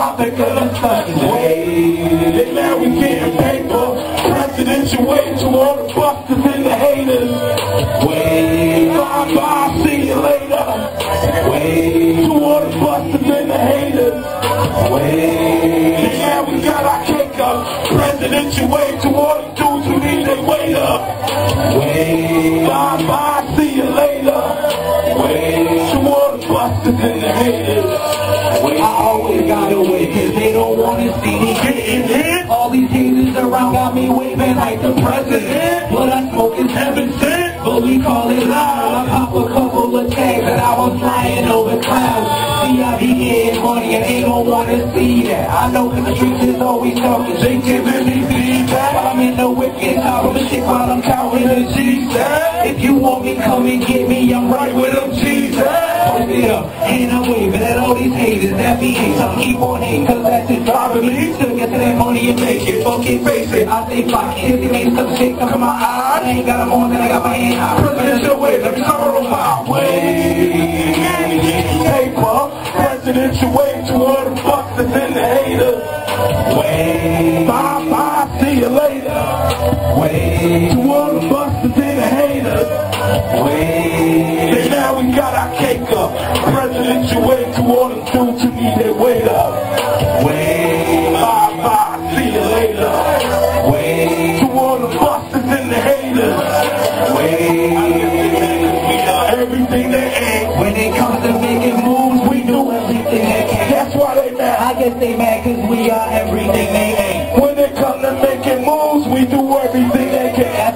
topic of discussion. Wait, now we getting paper. Presidential wave to all the busters and the haters. Wait, bye bye, see you later. Wait, to all the busters and the haters. Wait, now we got our cake up. Presidential wave to all the dudes who need their weight up. Wait, bye bye, see you later. And the haters. I always gotta wait, cause they don't wanna see me getting hit. All these haters around got me waving like the president. What I smoke is heaven sent, but we call it loud. I pop a couple of tags and I was flying over clouds. See how he getting money and they don't wanna see that. I know cause the streets is always talking, they giving me feedback. I'm in the wicked top of shit while I'm counting the G's. If you want me, come and get me, I'm right with them G's. Up, and I'm waving at all these haters that be hate. Some keep on hating, cause that's just me to get to that money and make it. Fucking face it, I say fuck it. If you ain't the shit come from my eyes, I ain't got them on, then I got my hand high. Presidential wave, let me on my way. Paper, presidential to all the busters and the haters. Wait, bye bye, see you later. To all the busters and the haters. Now we got our cake up. President, you way to all the dudes who need their weight up. Wait, bye bye, see you later. Wait, to all the busters and the haters. Wait, we are everything they ain't. When it comes to making moves, we do everything they can. That's why they mad. I guess they mad cause we are everything they ain't. When they come to making moves, we do everything they can. That's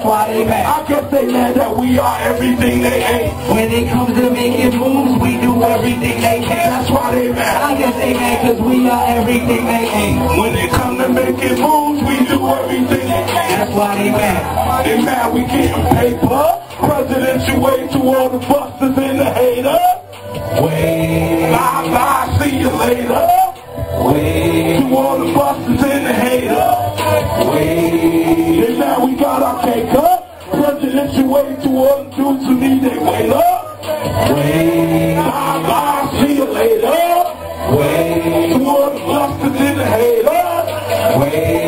why they mad. I guess they mad that we are everything they ain't. When it comes to making moves, we do everything they can. That's why they mad. I guess they mad cause we are everything they ain't. When they come to making moves, we do everything they can. That's why they mad. They mad we getting paper. Presidential wave to all the busters and the haters. Wait, bye bye, see you later. Wait, to all the busters and the haters. Wait, I can't cut. Presidential wave to us, due to me, they wait up. Wait. Bye bye, see you later. Wait. To us, busted in the hater. Wait.